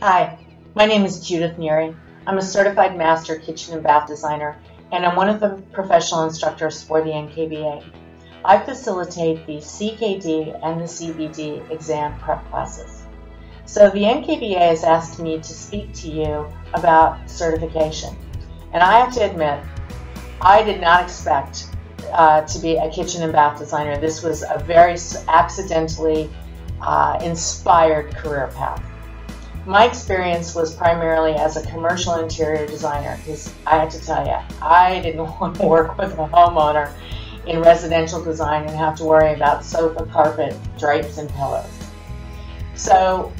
Hi, my name is Judith Neary. I'm a certified master kitchen and bath designer, and I'm one of the professional instructors for the NKBA. I facilitate the CKD and the CBD exam prep classes. So the NKBA has asked me to speak to you about certification. And I have to admit, I did not expect uh, to be a kitchen and bath designer. This was a very accidentally uh, inspired career path. My experience was primarily as a commercial interior designer because I have to tell you, I didn't want to work with a homeowner in residential design and have to worry about sofa, carpet, drapes, and pillows. So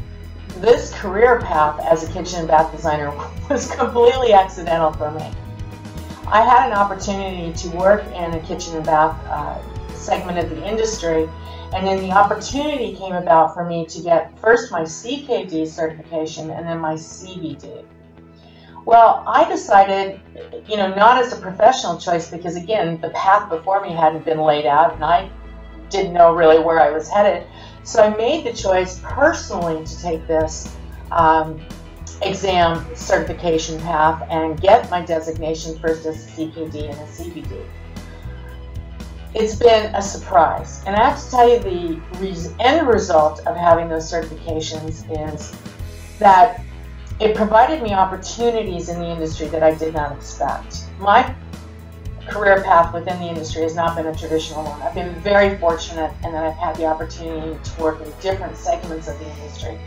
this career path as a kitchen and bath designer was completely accidental for me. I had an opportunity to work in a kitchen and bath uh, segment of the industry and then the opportunity came about for me to get first my CKD certification and then my CBD. Well, I decided, you know, not as a professional choice because, again, the path before me hadn't been laid out and I didn't know really where I was headed. So I made the choice personally to take this um, exam certification path and get my designation first as a CKD and a CBD it's been a surprise. And I have to tell you, the end result of having those certifications is that it provided me opportunities in the industry that I did not expect. My career path within the industry has not been a traditional one. I've been very fortunate in that I've had the opportunity to work in different segments of the industry.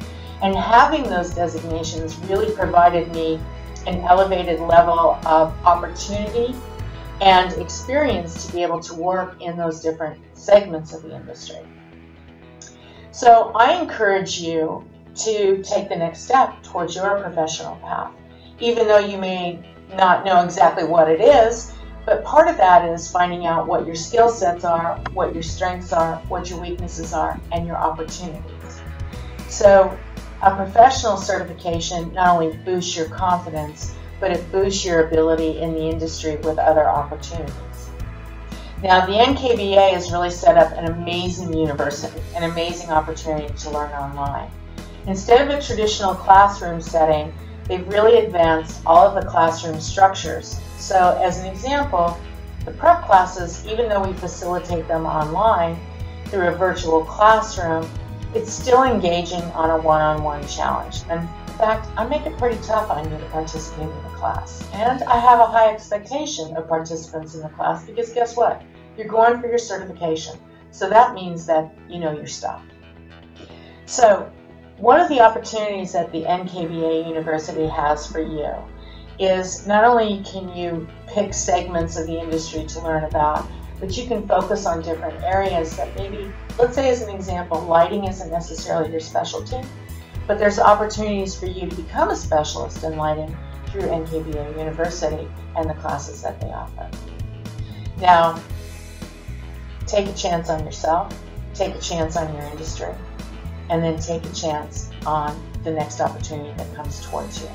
And having those designations really provided me an elevated level of opportunity and experience to be able to work in those different segments of the industry. So I encourage you to take the next step towards your professional path, even though you may not know exactly what it is. But part of that is finding out what your skill sets are, what your strengths are, what your weaknesses are, and your opportunities. So, a professional certification not only boosts your confidence, but it boosts your ability in the industry with other opportunities. Now, the NKBA has really set up an amazing university, an amazing opportunity to learn online. Instead of a traditional classroom setting, they've really advanced all of the classroom structures. So, as an example, the prep classes, even though we facilitate them online through a virtual classroom, it's still engaging on a one-on-one -on -one challenge. And fact, I make it pretty tough on you to participate in the class. And I have a high expectation of participants in the class because guess what? You're going for your certification. So that means that you know your stuff. So one of the opportunities that the NKBA University has for you is not only can you pick segments of the industry to learn about, but you can focus on different areas that maybe, let's say as an example, lighting isn't necessarily your specialty, but there's opportunities for you to become a specialist in lighting through NKBA University and the classes that they offer. Now, take a chance on yourself, take a chance on your industry, and then take a chance on the next opportunity that comes towards you.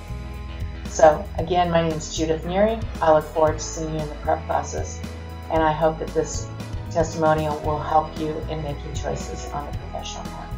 So, again, my name is Judith Neary. I look forward to seeing you in the prep classes, and I hope that this testimonial will help you in making choices on the professional path.